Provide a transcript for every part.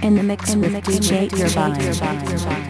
In the mix with DJ Turbine.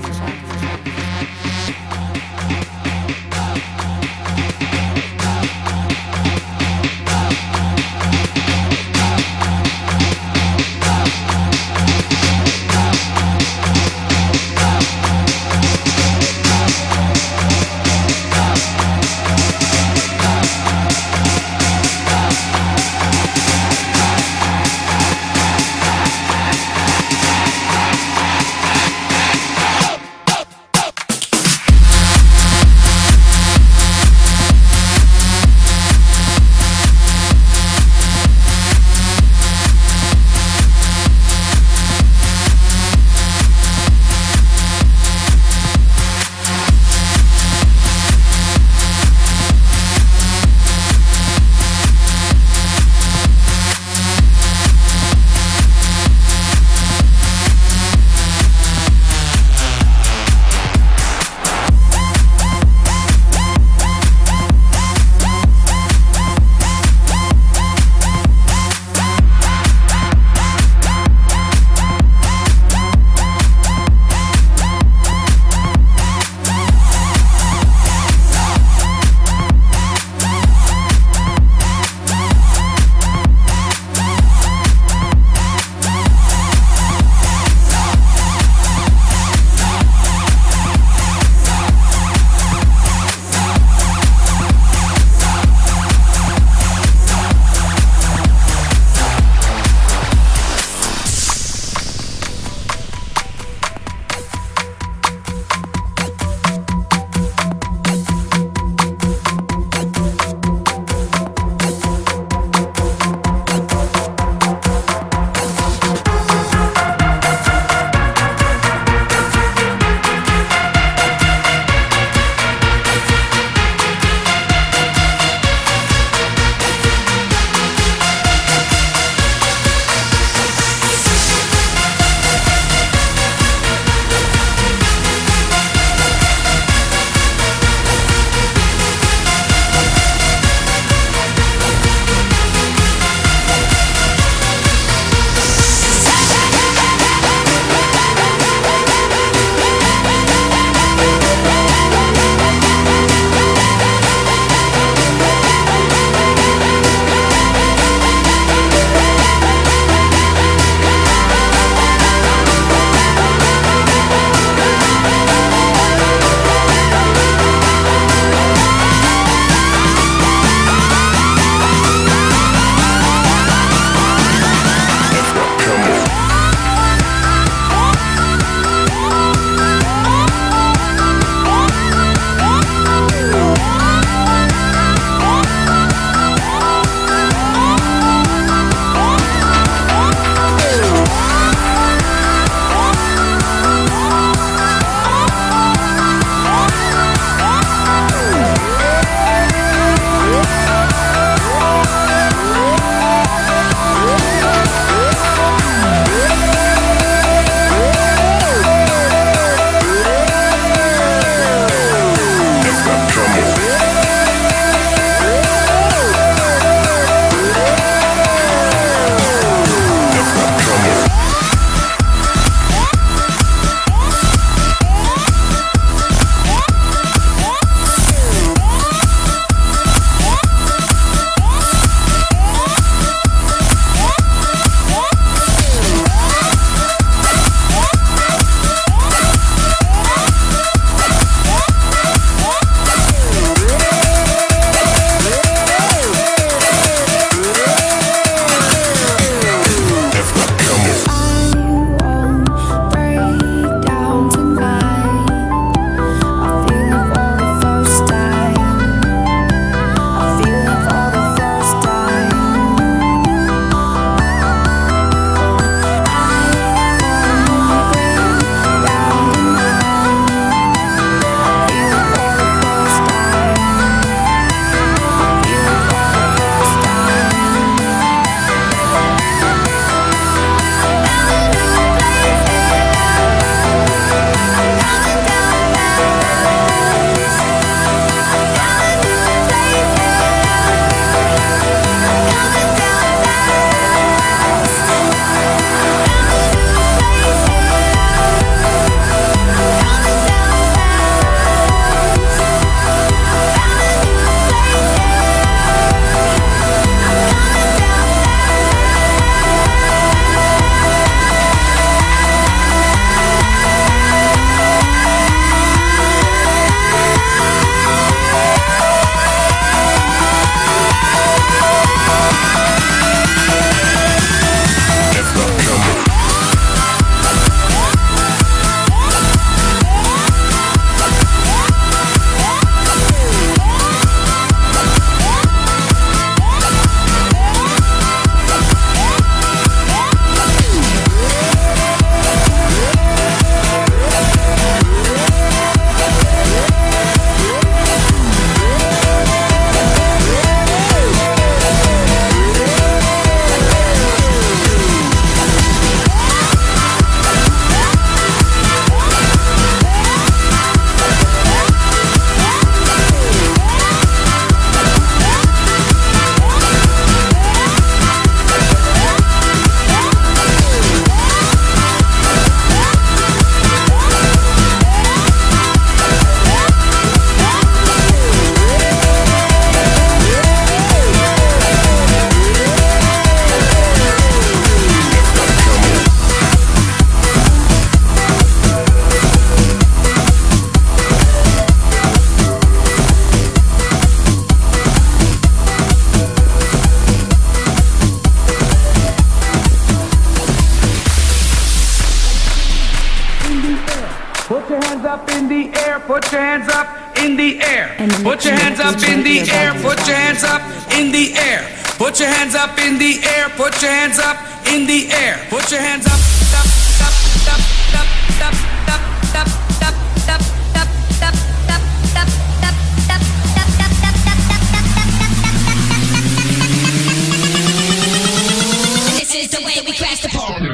Put your hands up in the air. Put your hands up in the air. Put your hands up in the air. Put your hands up in the air. Put your hands up in the air. Put your hands up. This is the way we crash the party.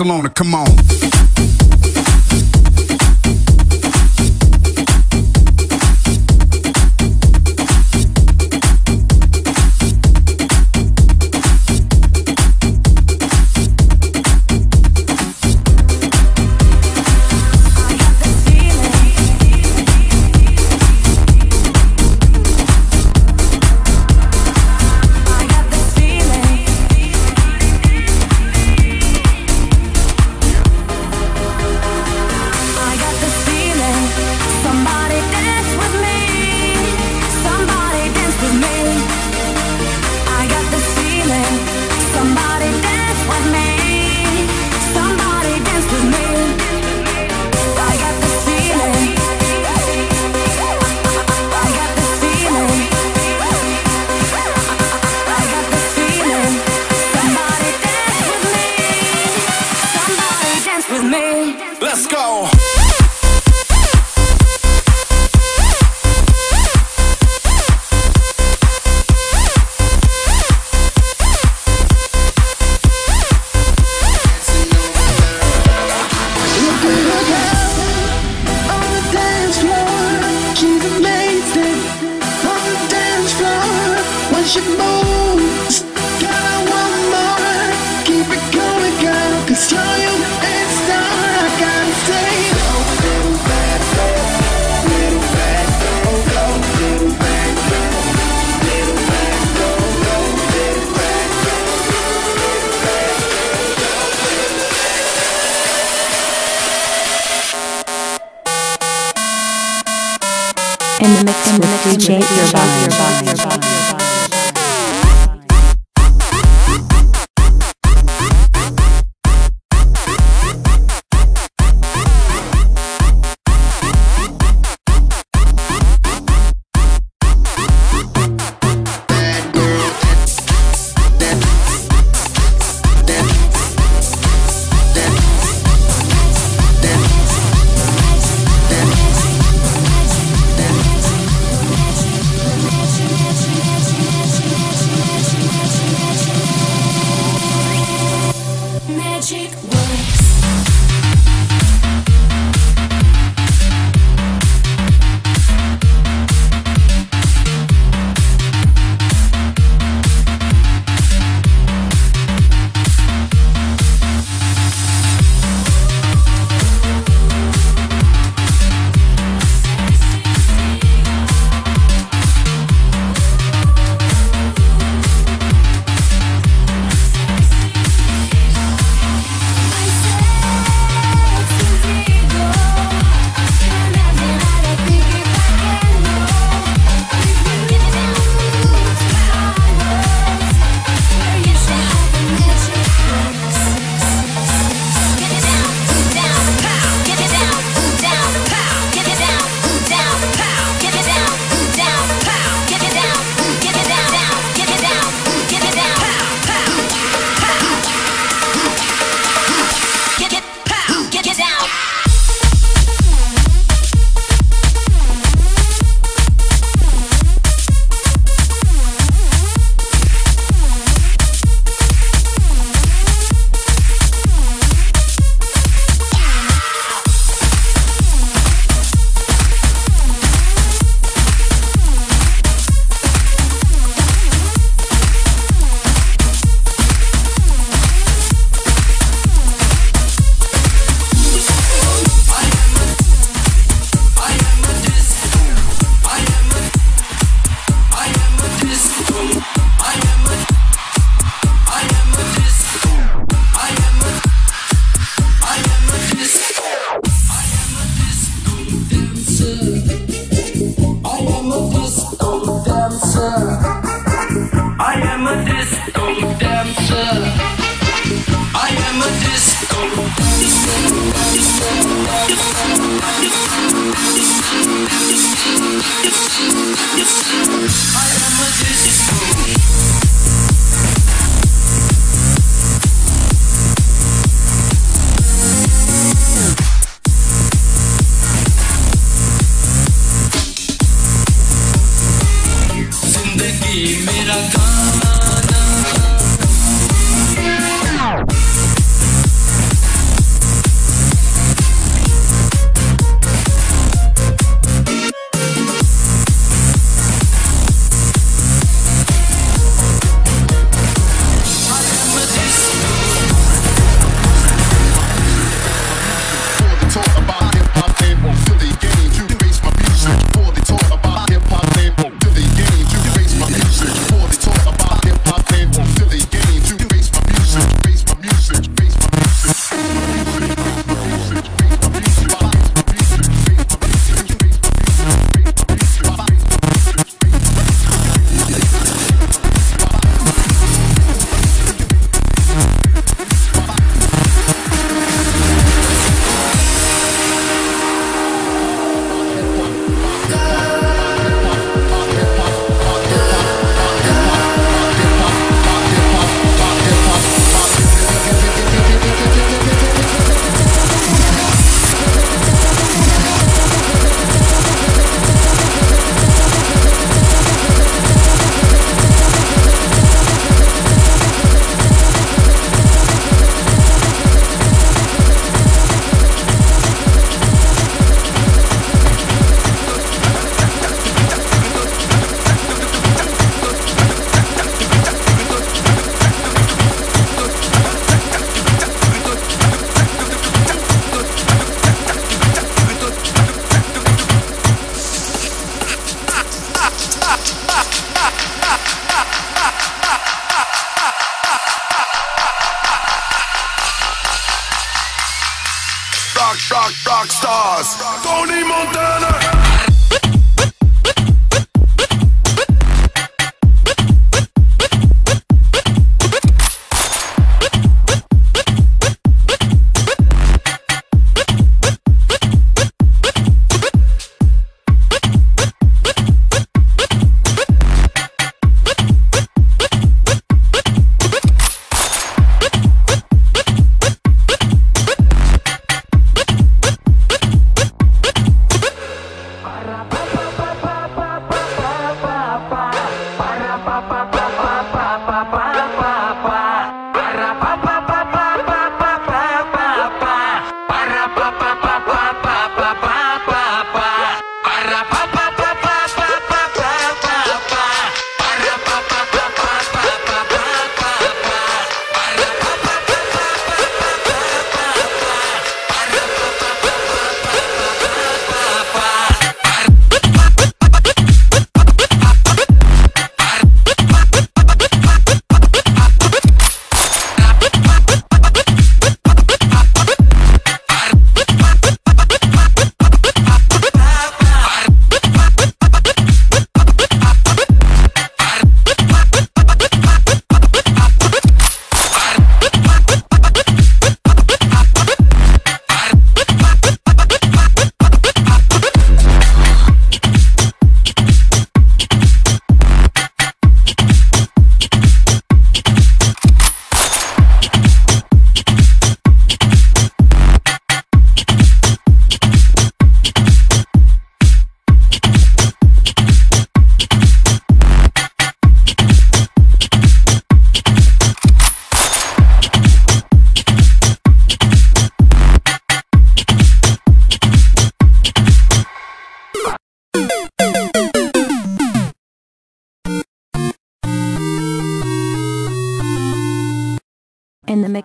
Barcelona, come on. In with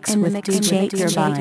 mix with DJ. Turbine.